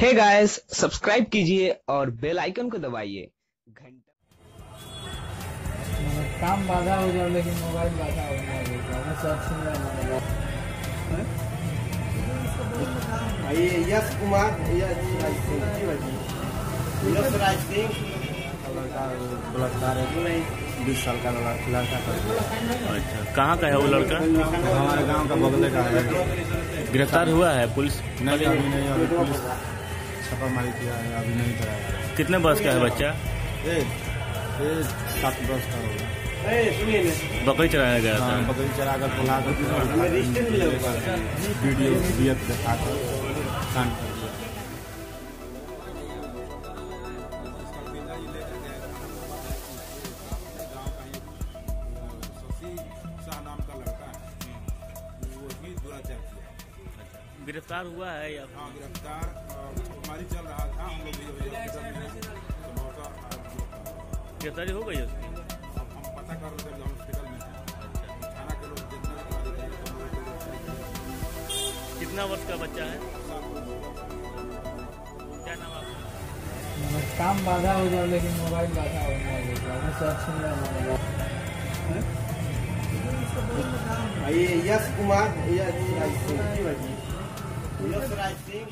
Hey guys subscribe कीजिए और bell icon को दबाइए। घंटा काम बाधा हो जाए लेकिन मोबाइल बाधा हो जाए ये यश कुमार यश राज सिंह यश राज सिंह लड़का बलात्कार बीस साल का लड़का लड़का अच्छा कहाँ का है वो लड़का? हमारे गाँव का बगले का है। गिरफ़्तार हुआ है पुलिस? नहीं नहीं पुलिस छापामारी किया है अभी नहीं कराया कितने बस का है बच्चा? ये ये सात दस का होगा। बकरी चराने गया हाँ, था बकरी चरा कर बुला कर वीडियो दियत दिखा कर कांड कर दिया। नाम का लड़का है वो भी दुराचार किया गिरफ़्तार हुआ है या हाँ गिरफ़्तार चल रहा था। हम लोग भी अभी हॉस्पिटल में हैं। संभवतः आज गिरफ्तारी हो गई उसकी? हम हम पता कर रहे थे हॉस्पिटल में हैं। थाना के लोग हैं, कितना वर्ष का बच्चा है? क्या नाम आपका? काम बाधा हो जाए लेकिन मोबाइल बाधा हो जाए सब सुन रहे ये यश कुमार यश राज सिंह। यश राज सिंह।